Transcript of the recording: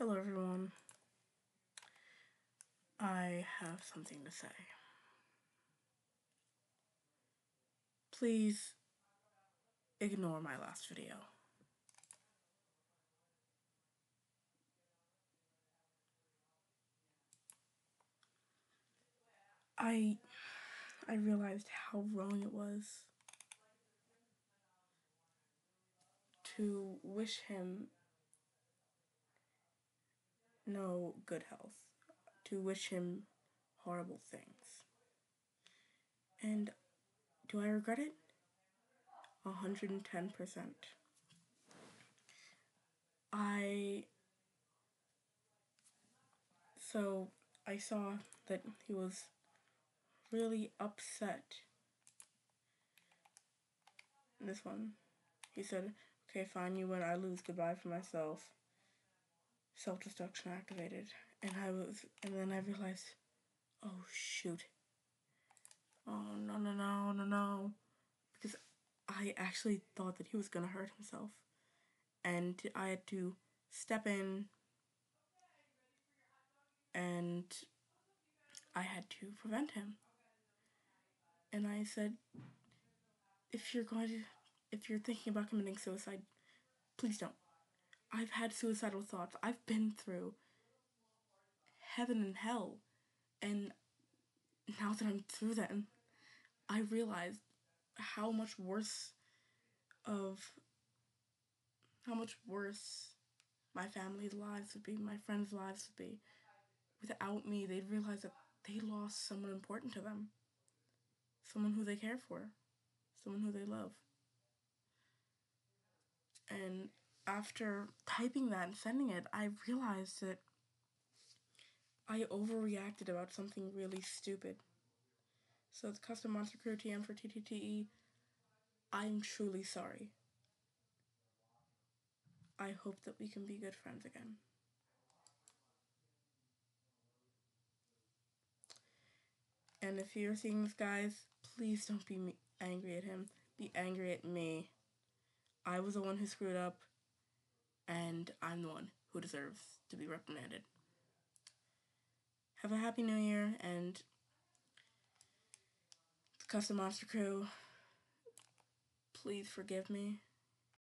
Hello everyone. I have something to say. Please ignore my last video. I I realized how wrong it was to wish him no good health, to wish him horrible things. And do I regret it? 110%. I. So I saw that he was really upset. This one. He said, okay, fine, you win, I lose, goodbye for myself self-destruction activated and I was and then I realized oh shoot. Oh no no no no no. Because I actually thought that he was gonna hurt himself. And I had to step in and I had to prevent him. And I said if you're going to if you're thinking about committing suicide please don't I've had suicidal thoughts. I've been through heaven and hell. And now that I'm through them, I realize how much worse of how much worse my family's lives would be, my friends' lives would be. Without me, they'd realize that they lost someone important to them. Someone who they care for. Someone who they love. And after typing that and sending it, I realized that I overreacted about something really stupid. So it's Custom Monster Crew TM for TTTE. I'm truly sorry. I hope that we can be good friends again. And if you're seeing this, guys, please don't be angry at him. Be angry at me. I was the one who screwed up and I'm the one who deserves to be reprimanded. Have a happy new year, and the Custom Monster Crew, please forgive me.